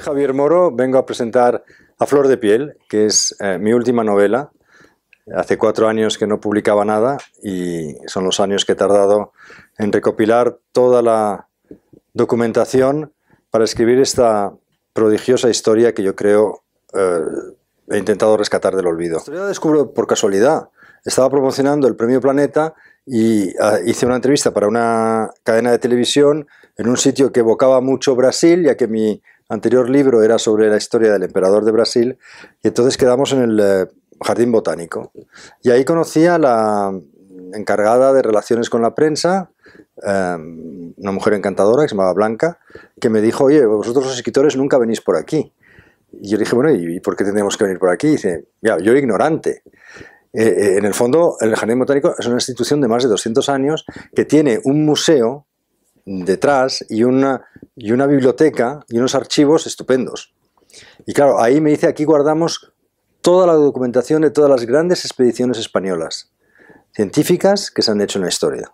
Soy Javier Moro, vengo a presentar A Flor de Piel, que es eh, mi última novela. Hace cuatro años que no publicaba nada y son los años que he tardado en recopilar toda la documentación para escribir esta prodigiosa historia que yo creo eh, he intentado rescatar del olvido. Historia la descubro por casualidad. Estaba promocionando el Premio Planeta y ah, hice una entrevista para una cadena de televisión en un sitio que evocaba mucho Brasil, ya que mi anterior libro era sobre la historia del emperador de Brasil, y entonces quedamos en el eh, Jardín Botánico. Y ahí conocí a la encargada de relaciones con la prensa, em, una mujer encantadora que se llamaba Blanca, que me dijo, oye, vosotros los escritores nunca venís por aquí. Y yo dije, bueno, ¿y por qué tendríamos que venir por aquí? Y dice, ya, yo ignorante. Eh, eh, en el fondo, el Jardín Botánico es una institución de más de 200 años que tiene un museo detrás y una, y una biblioteca y unos archivos estupendos. Y claro, ahí me dice, aquí guardamos toda la documentación de todas las grandes expediciones españolas, científicas que se han hecho en la historia.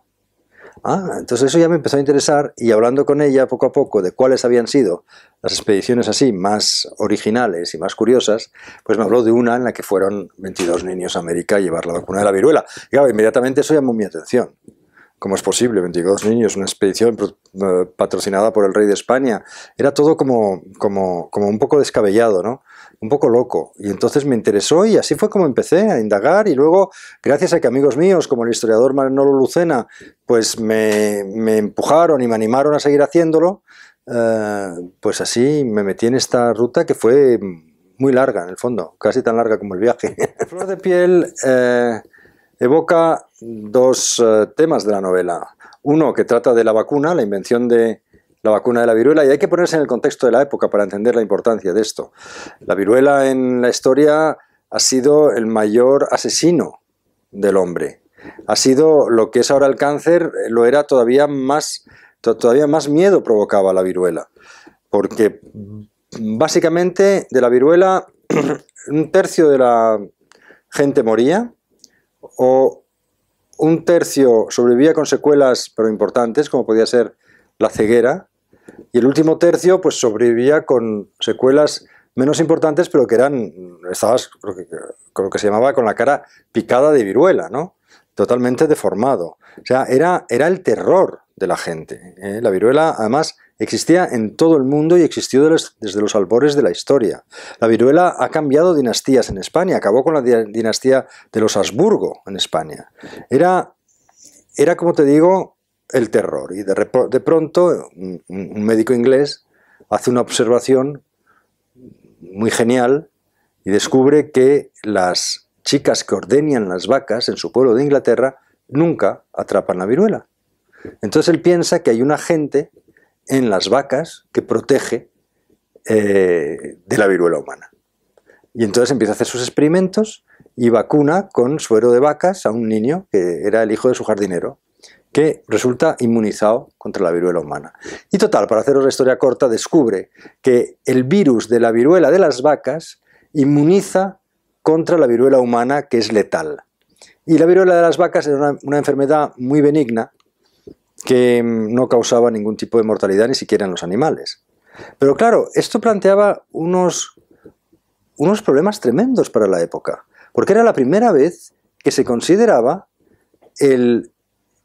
Ah, entonces eso ya me empezó a interesar y hablando con ella poco a poco de cuáles habían sido las expediciones así más originales y más curiosas, pues me habló de una en la que fueron 22 niños a América a llevar la vacuna de la viruela. Y claro, inmediatamente eso llamó mi atención. ¿Cómo es posible? 22 niños, una expedición eh, patrocinada por el rey de España. Era todo como, como, como un poco descabellado, ¿no? un poco loco. Y entonces me interesó y así fue como empecé a indagar y luego, gracias a que amigos míos como el historiador Manolo Lucena, pues me, me empujaron y me animaron a seguir haciéndolo, eh, pues así me metí en esta ruta que fue muy larga en el fondo, casi tan larga como el viaje. Flor de piel eh, evoca dos eh, temas de la novela. Uno que trata de la vacuna, la invención de, la vacuna de la viruela y hay que ponerse en el contexto de la época para entender la importancia de esto. La viruela en la historia ha sido el mayor asesino del hombre. Ha sido lo que es ahora el cáncer, lo era todavía más, todavía más miedo provocaba la viruela. Porque básicamente de la viruela un tercio de la gente moría o un tercio sobrevivía con secuelas pero importantes, como podía ser la ceguera, y el último tercio pues sobrevivía con secuelas menos importantes, pero que eran, estabas con lo que se llamaba con la cara picada de viruela, ¿no? Totalmente deformado. O sea, era, era el terror de la gente. ¿eh? La viruela, además, existía en todo el mundo y existió desde los albores de la historia. La viruela ha cambiado dinastías en España, acabó con la dinastía de los Habsburgo en España. Era, era como te digo, el terror. Y de, pronto un, médico inglés hace una observación muy genial y descubre que las chicas que ordeñan las vacas en su pueblo de Inglaterra nunca atrapan la viruela. Entonces él piensa que hay un agente en las vacas que protege eh, de la viruela humana. Y entonces empieza a hacer sus experimentos y vacuna con suero de vacas a un niño que era el hijo de su jardinero que resulta inmunizado contra la viruela humana. Y total, para haceros la historia corta, descubre que el virus de la viruela de las vacas inmuniza contra la viruela humana que es letal. Y la viruela de las vacas era una, enfermedad muy benigna que mm, no causaba ningún tipo de mortalidad ni siquiera en los animales. Pero claro, esto planteaba unos, unos problemas tremendos para la época, porque era la primera vez que se consideraba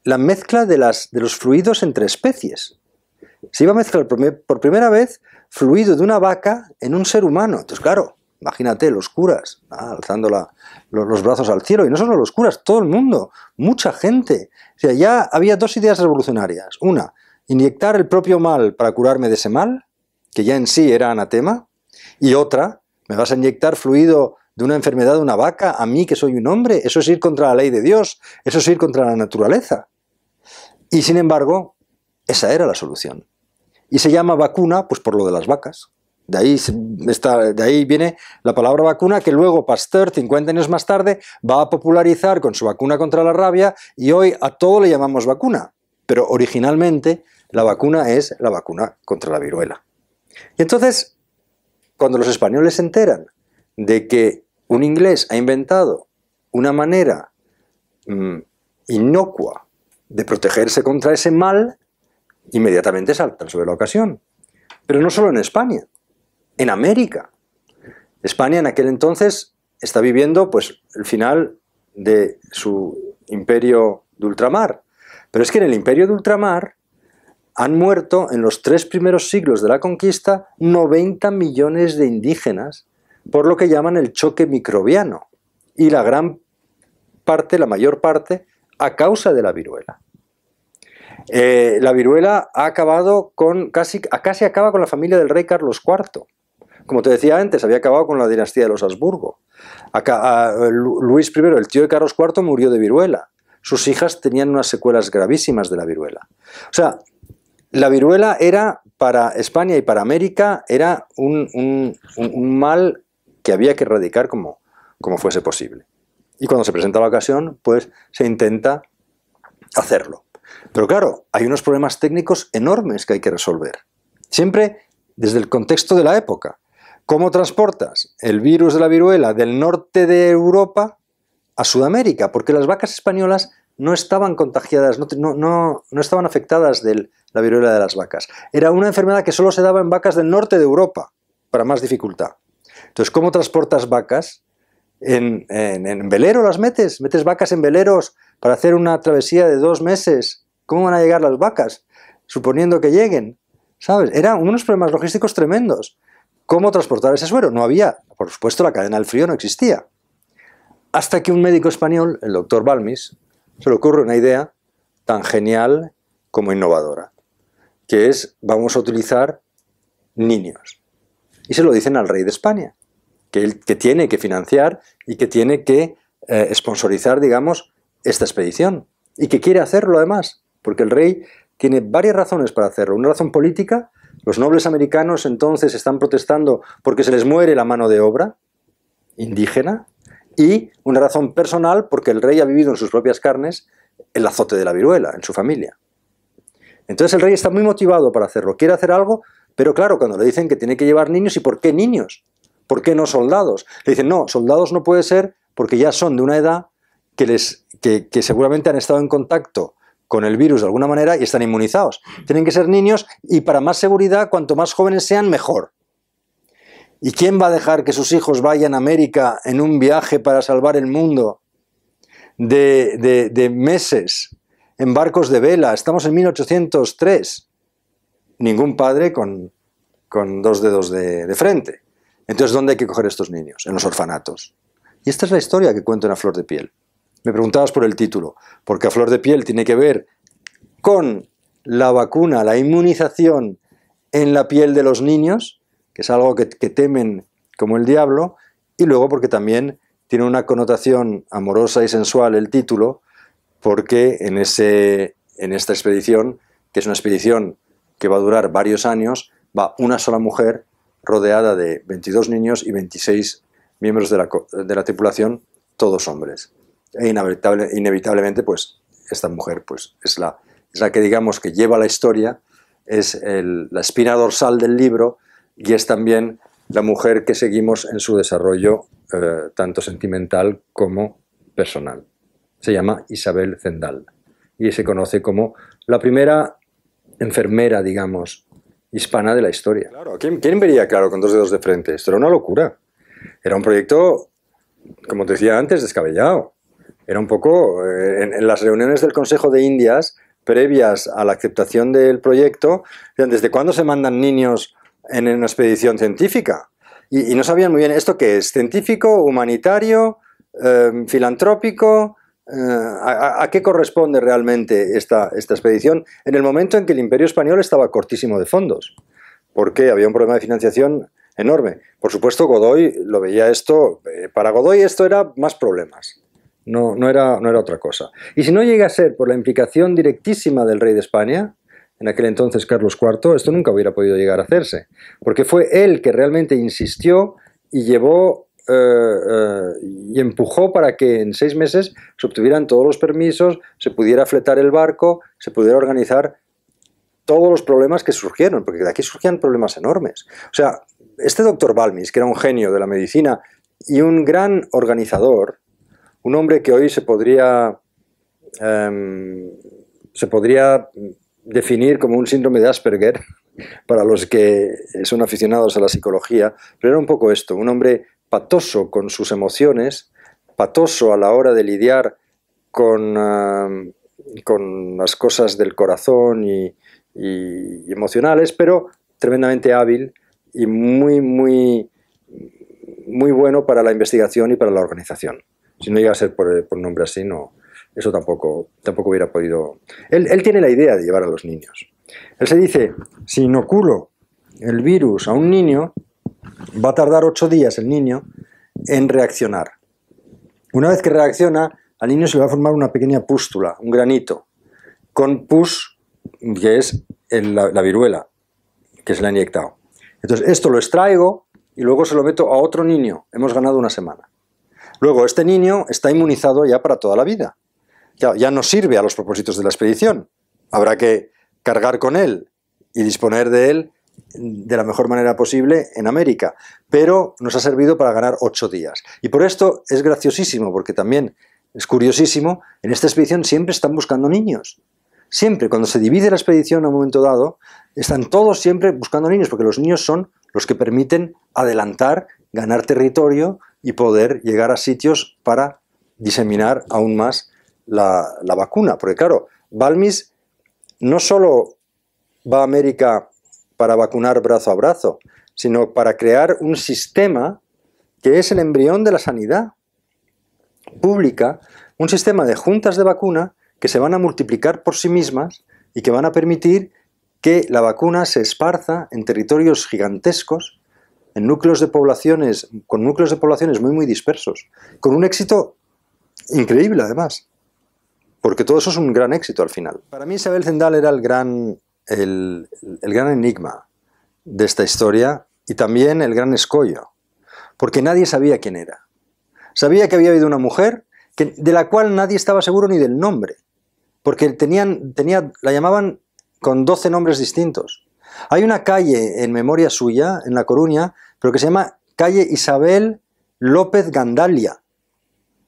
la mezcla de los fluidos entre especies. Se iba a mezclar por, primera vez fluido de una vaca en un ser humano. Entonces, claro, imagínate, los curas, alzando los, brazos al cielo, y no solo los curas, todo el mundo, mucha gente. O sea, ya había dos ideas revolucionarias. Una, inyectar el propio mal para curarme de ese mal, que ya en sí era anatema, y otra, me vas a inyectar fluido de una enfermedad de una vaca a mí que soy un hombre, eso es ir contra la ley de Dios, eso es ir contra la naturaleza. Y sin embargo, esa era la solución. Y se llama vacuna pues por lo de las vacas. De ahí, viene la palabra vacuna que luego Pasteur, 50 años más tarde, va a popularizar con su vacuna contra la rabia y hoy a todo le llamamos vacuna. Pero originalmente la vacuna es la vacuna contra la viruela. Y entonces, cuando los españoles se enteran de que un inglés ha inventado una manera mm, inocua de protegerse contra ese mal, inmediatamente saltan sobre la ocasión. Pero no solo en España. En América. España en aquel entonces está viviendo pues, el final de su imperio de ultramar. Pero es que en el imperio de ultramar han muerto en los tres primeros siglos de la conquista 90 millones de indígenas por lo que llaman el choque microbiano y la gran parte, la mayor parte, a causa de la viruela. Eh, la viruela ha acabado con, casi, casi acaba con la familia del rey Carlos IV. Como te decía antes, había acabado con la dinastía de los Habsburgo. Luis I, el tío de Carlos IV, murió de viruela. Sus hijas tenían unas secuelas gravísimas de la viruela. O sea, la viruela era para España y para América era un, mal que había que erradicar como, como fuese posible. Y cuando se presenta la ocasión, pues se intenta hacerlo. Pero claro, hay unos problemas técnicos enormes que hay que resolver. Siempre desde el contexto de la época. ¿Cómo transportas el virus de la viruela del norte de Europa a Sudamérica? Porque las vacas españolas no estaban contagiadas, no, no, no estaban afectadas de la viruela de las vacas. Era una enfermedad que solo se daba en vacas del norte de Europa, para más dificultad. Entonces, ¿cómo transportas vacas? En, en, velero las metes, metes vacas en veleros para hacer una travesía de dos meses. ¿Cómo van a llegar las vacas? Suponiendo que lleguen. ¿Sabes? Eran unos problemas logísticos tremendos. ¿Cómo transportar ese suero? No había. Por supuesto, la cadena del frío no existía. Hasta que un médico español, el doctor Balmis, se le ocurre una idea tan genial como innovadora, que es vamos a utilizar niños. Y se lo dicen al rey de España, que, él, que tiene que financiar y que tiene que eh, sponsorizar, digamos, esta expedición. Y que quiere hacerlo además, porque el rey tiene varias razones para hacerlo. Una razón política, los nobles americanos entonces están protestando porque se les muere la mano de obra indígena, y una razón personal porque el rey ha vivido en sus propias carnes el azote de la viruela en su familia. Entonces el rey está muy motivado para hacerlo, quiere hacer algo, pero claro, cuando le dicen que tiene que llevar niños, ¿y por qué niños? ¿Por qué no soldados? Le dicen, no, soldados no puede ser porque ya son de una edad que, les, que, que seguramente han estado en contacto con el virus de alguna manera y están inmunizados. Tienen que ser niños y para más seguridad, cuanto más jóvenes sean, mejor. ¿Y quién va a dejar que sus hijos vayan a América en un viaje para salvar el mundo de, meses en barcos de vela? Estamos en 1803. Ningún padre con, dos dedos de, de frente. Entonces, ¿dónde hay que coger estos niños? En los orfanatos. Y esta es la historia que cuento en A Flor de Piel. Me preguntabas por el título, porque A Flor de Piel tiene que ver con la vacuna, la inmunización en la piel de los niños, que es algo que, temen como el diablo, y luego porque también tiene una connotación amorosa y sensual el título, porque en, ese, en esta expedición, que es una expedición que va a durar varios años, va una sola mujer rodeada de 22 niños y 26 miembros de la, de la tripulación, todos hombres. E inevitable, inevitablemente, pues, esta mujer pues, es, la, es la que digamos que lleva la historia, es la espina dorsal del libro y es también la mujer que seguimos en su desarrollo eh, tanto sentimental como personal. Se llama Isabel Zendal y se conoce como la primera enfermera, digamos, hispana de la historia. Claro, ¿quién, ¿quién, vería claro con dos dedos de frente? Esto era una locura. Era un proyecto, como te decía antes, descabellado. Era un poco, eh, en, las reuniones del Consejo de Indias, previas a la aceptación del proyecto, ¿desde cuándo se mandan niños en una expedición científica. Y, no sabían muy bien esto que es, científico, humanitario, em, filantrópico, eh, a, qué corresponde realmente esta, esta expedición en el momento en que el imperio español estaba cortísimo de fondos, porque había un problema de financiación enorme. Por supuesto, Godoy lo veía esto, eh, para Godoy esto era más problemas, no, no, era, no era otra cosa. Y si no llega a ser por la implicación directísima del rey de España, en aquel entonces Carlos IV, esto nunca hubiera podido llegar a hacerse, porque fue él que realmente insistió y llevó eh, eh, y empujó para que en seis meses se obtuvieran todos los permisos, se pudiera fletar el barco, se pudiera organizar todos los problemas que surgieron, porque de aquí surgían problemas enormes. O sea, este doctor Balmis, que era un genio de la medicina y un gran organizador, un hombre que hoy se podría, em, se podría definir como un síndrome de Asperger para los que son aficionados a la psicología, pero era un poco esto, un hombre patoso con sus emociones, patoso a la hora de lidiar con, ah, con las cosas del corazón y, emocionales, pero tremendamente hábil y muy, muy, muy bueno para la investigación y para la organización. Si no llega a ser por, por nombre así, no, eso tampoco, tampoco hubiera podido... Él, él tiene la idea de llevar a los niños. Él se dice, si inoculo el virus a un niño, va a tardar ocho días el niño en reaccionar. Una vez que reacciona, al niño se le va a formar una pequeña pústula, un granito, con pus, que es la, viruela, que se le ha inyectado. Entonces, esto lo extraigo y luego se lo meto a otro niño. Hemos ganado una semana. Luego, este niño está inmunizado ya para toda la vida. Ya, no sirve a los propósitos de la expedición. Habrá que cargar con él y disponer de él de la mejor manera posible en América, pero nos ha servido para ganar ocho días. Y por esto es graciosísimo, porque también es curiosísimo, en esta expedición siempre están buscando niños. Siempre, cuando se divide la expedición a un momento dado, están todos siempre buscando niños, porque los niños son los que permiten adelantar, ganar territorio y poder llegar a sitios para diseminar aún más la, la vacuna. Porque claro, Balmis no solo va a América para vacunar brazo a brazo, sino para crear un sistema que es el embrión de la sanidad pública, un sistema de juntas de vacuna que se van a multiplicar por sí mismas y que van a permitir que la vacuna se esparza en territorios gigantescos, en núcleos de poblaciones, con núcleos de poblaciones muy muy dispersos, con un éxito increíble además, porque todo eso es un gran éxito al final. Para mí Isabel Zendal era el gran el, gran enigma de esta historia y también el gran escollo, porque nadie sabía quién era. Sabía que había habido una mujer que, de la cual nadie estaba seguro ni del nombre, porque tenían, tenía, la llamaban con 12 nombres distintos. Hay una calle en memoria suya, en La Coruña, pero que se llama calle Isabel López Gandalia.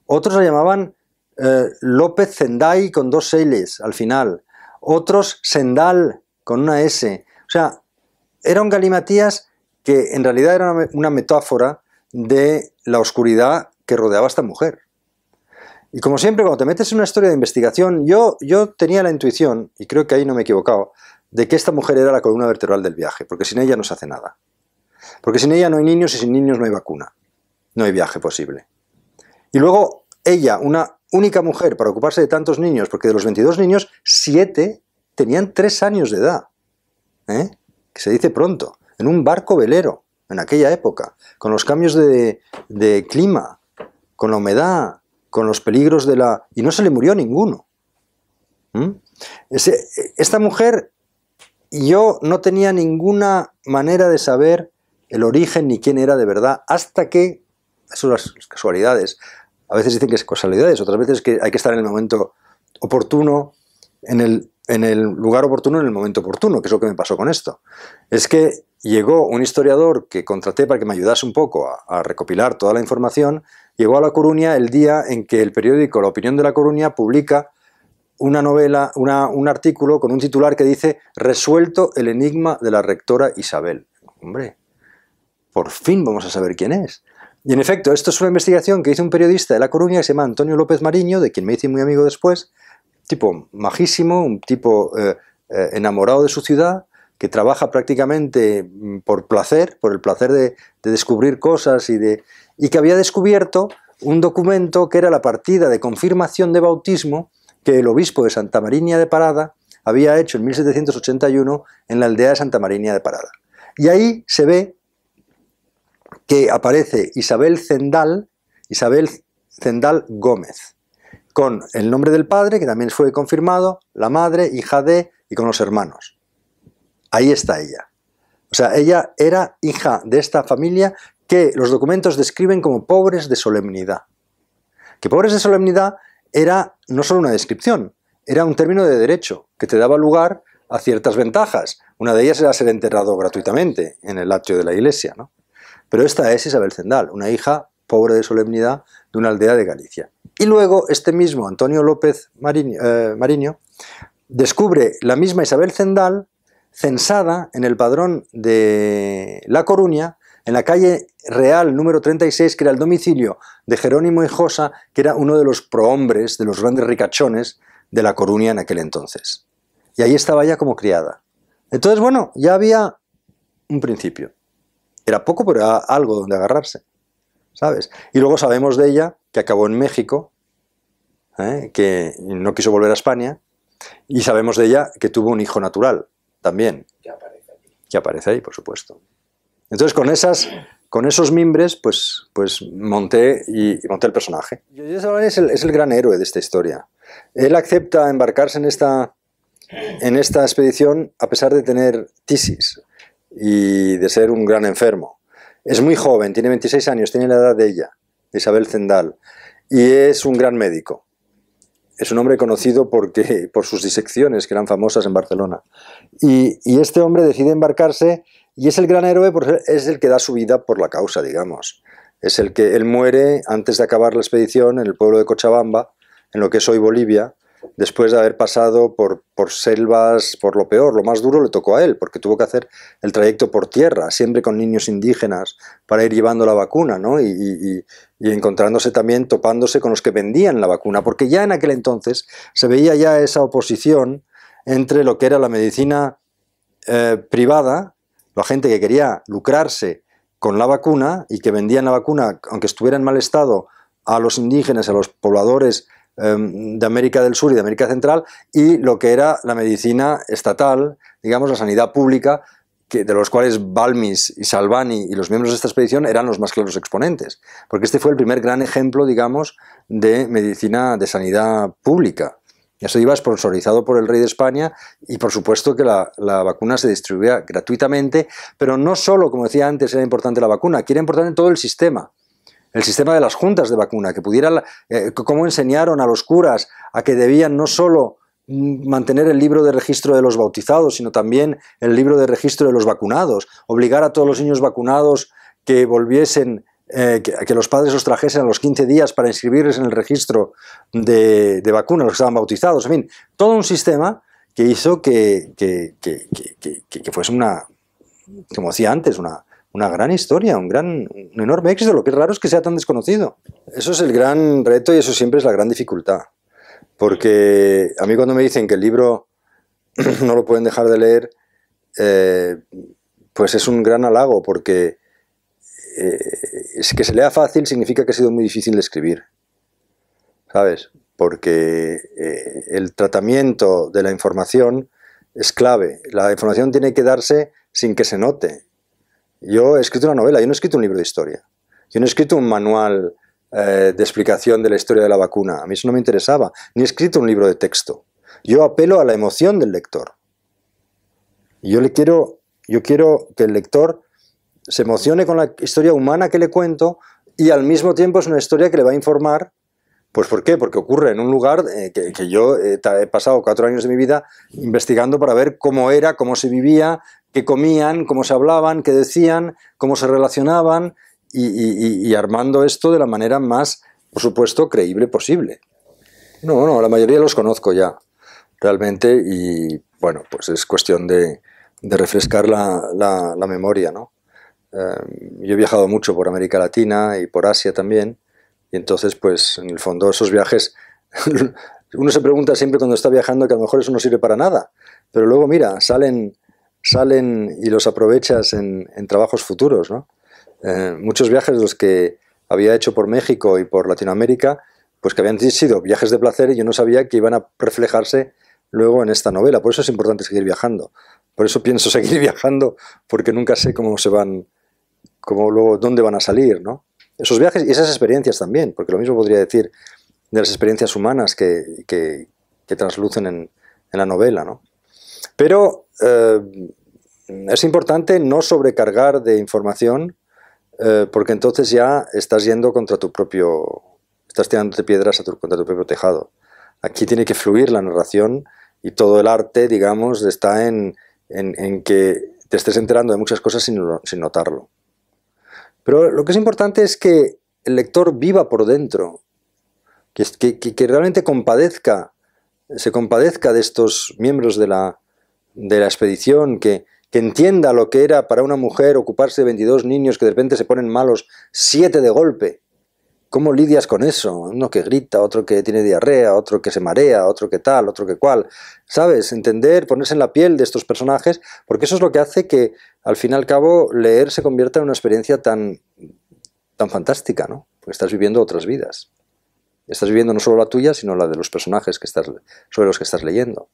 Otros la llamaban eh, López Zendai con dos L's al final. Otros Sendal con una S. O sea, era un galimatías que en realidad era una metáfora de la oscuridad que rodeaba a esta mujer. Y como siempre, cuando te metes en una historia de investigación, yo, yo tenía la intuición, y creo que ahí no me he equivocado, de que esta mujer era la columna vertebral del viaje, porque sin ella no se hace nada. Porque sin ella no hay niños y sin niños no hay vacuna. No hay viaje posible. Y luego ella, una única mujer para ocuparse de tantos niños, porque de los 22 niños, 7 tenían tres años de edad, ¿eh? que se dice pronto, en un barco velero, en aquella época, con los cambios de, clima, con la humedad, con los peligros de la... y no se le murió ninguno. esta mujer, yo no tenía ninguna manera de saber el origen ni quién era de verdad, hasta que, eso son las casualidades, a veces dicen que es casualidades, otras veces que hay que estar en el momento oportuno, en el en el lugar oportuno, en el momento oportuno, que es lo que me pasó con esto. Es que llegó un historiador que contraté para que me ayudase un poco a, recopilar toda la información, llegó a La Coruña el día en que el periódico La Opinión de La Coruña publica una novela, un artículo con un titular que dice Resuelto el enigma de la rectora Isabel. Hombre, por fin vamos a saber quién es. Y en efecto, esto es una investigación que hizo un periodista de La Coruña que se llama Antonio López Mariño, de quien me hice muy amigo después, tipo majísimo, un tipo eh, eh, enamorado de su ciudad, que trabaja prácticamente mm, por placer, por el placer de, descubrir cosas y, de, y que había descubierto un documento que era la partida de confirmación de bautismo que el obispo de Santa Mariña de Parada había hecho en 1781 en la aldea de Santa Mariña de Parada. Y ahí se ve que aparece Isabel Zendal, Isabel Zendal Gómez con el nombre del padre, que también fue confirmado, la madre, hija de, y con los hermanos. Ahí está ella. O sea, ella era hija de esta familia que los documentos describen como pobres de solemnidad. Que pobres de solemnidad era no solo una descripción, era un término de derecho que te daba lugar a ciertas ventajas. Una de ellas era ser enterrado gratuitamente en el atrio de la iglesia. ¿no? Pero esta es Isabel Zendal, una hija pobre de solemnidad de una aldea de Galicia. Y luego este mismo Antonio López Mariño, eh, descubre la misma Isabel Zendal censada en el padrón de La Coruña, en la calle Real número 36, que era el domicilio de Jerónimo Hijosa, que era uno de los prohombres, de los grandes ricachones de La Coruña en aquel entonces. Y ahí estaba ella como criada. Entonces, bueno, ya había un principio. Era poco, pero era algo donde agarrarse. ¿Sabes? Y luego sabemos de ella que acabó en México, ¿eh? que no quiso volver a España, y sabemos de ella que tuvo un hijo natural también. Que aparece ahí. Que aparece ahí, por supuesto. Entonces, con, esas, con esos mimbres, pues, pues monté, y, monté el personaje. Es el, es el gran héroe de esta historia. Él acepta embarcarse en esta, en esta expedición a pesar de tener tisis y de ser un gran enfermo. Es muy joven, tiene 26 años, tiene la edad de ella, Isabel Zendal, y es un gran médico. Es un hombre conocido porque, por sus disecciones, que eran famosas en Barcelona. Y, este hombre decide embarcarse y es el gran héroe porque es el que da su vida por la causa, digamos. Es el que él muere antes de acabar la expedición en el pueblo de Cochabamba, en lo que es hoy Bolivia, después de haber pasado por, selvas, por lo peor, lo más duro le tocó a él, porque tuvo que hacer el trayecto por tierra, siempre con niños indígenas, para ir llevando la vacuna, ¿no? Y, encontrándose también, topándose con los que vendían la vacuna, porque ya en aquel entonces se veía ya esa oposición entre lo que era la medicina eh, privada, la gente que quería lucrarse con la vacuna y que vendían la vacuna, aunque estuviera en mal estado, a los indígenas, a los pobladores Em, de América del Sur y de América Central y lo que era la medicina estatal, digamos, la sanidad pública, de los cuales Balmis y Salvani y los miembros de esta expedición eran los más claros exponentes, porque este fue el primer gran ejemplo, digamos, de medicina de sanidad pública. Eso iba sponsorizado por el rey de España y por supuesto que la, vacuna se distribuía gratuitamente, pero no solo, como decía antes, era importante la vacuna, aquí era importante todo el sistema el sistema de las juntas de vacuna, que pudiera, eh, cómo enseñaron a los curas a que debían no solo mm, mantener el libro de registro de los bautizados, sino también el libro de registro de los vacunados, obligar a todos los niños vacunados que volviesen, eh, que, los padres los trajesen a los 15 días para inscribirles en el registro de, de vacunas, los que estaban bautizados, en fin, todo un sistema que hizo que, que, que fuese una, como decía antes, una, una gran historia, un gran, un enorme éxito. Lo que es raro es que sea tan desconocido. Eso es el gran reto y eso siempre es la gran dificultad. Porque a mí cuando me dicen que el libro no lo pueden dejar de leer, eh, pues es un gran halago, porque eh, es que se lea fácil significa que ha sido muy difícil de escribir. ¿Sabes? Porque eh, el tratamiento de la información es clave. La información tiene que darse sin que se note. Yo he escrito una novela, yo no he escrito un libro de historia. Yo no he escrito un manual eh, de explicación de la historia de la vacuna. A mí eso no me interesaba. Ni he escrito un libro de texto. Yo apelo a la emoción del lector. Yo le quiero, yo quiero que el lector se emocione con la historia humana que le cuento y al mismo tiempo es una historia que le va a informar. Pues ¿por qué? Porque ocurre en un lugar eh, que, que, yo he pasado cuatro años de mi vida investigando para ver cómo era, cómo se vivía, qué comían, cómo se hablaban, qué decían, cómo se relacionaban y, armando esto de la manera más, por supuesto, creíble posible. No, no, la mayoría los conozco ya, realmente, y bueno, pues es cuestión de, refrescar la, memoria, ¿no? Eh, yo he viajado mucho por América Latina y por Asia también, y entonces, pues, en el fondo, esos viajes, uno se pregunta siempre cuando está viajando que a lo mejor eso no sirve para nada, pero luego, mira, salen salen y los aprovechas en, trabajos futuros. ¿no? Eh, muchos viajes los que había hecho por México y por Latinoamérica, pues que habían sido viajes de placer y yo no sabía que iban a reflejarse luego en esta novela. Por eso es importante seguir viajando. Por eso pienso seguir viajando, porque nunca sé cómo se van, cómo luego, dónde van a salir, ¿no? Esos viajes y esas experiencias también, porque lo mismo podría decir de las experiencias humanas que, que, traslucen en, en la novela, ¿no? Pero eh, es importante no sobrecargar de información eh, porque entonces ya estás yendo contra tu propio, estás tirándote piedras contra tu propio tejado. Aquí tiene que fluir la narración y todo el arte, digamos, está en, que te estés enterando de muchas cosas sin, notarlo. Pero lo que es importante es que el lector viva por dentro, que, realmente compadezca se compadezca de estos miembros de la, de la expedición, que, que entienda lo que era para una mujer ocuparse de 22 niños que de repente se ponen malos, siete de golpe. ¿Cómo lidias con eso? Uno que grita, otro que tiene diarrea, otro que se marea, otro que tal, otro que cual. ¿Sabes? Entender, ponerse en la piel de estos personajes, porque eso es lo que hace que, al fin y al cabo, leer se convierta en una experiencia tan, tan fantástica, ¿no? Porque estás viviendo otras vidas. Estás viviendo no solo la tuya, sino la de los personajes que estás, sobre los que estás leyendo.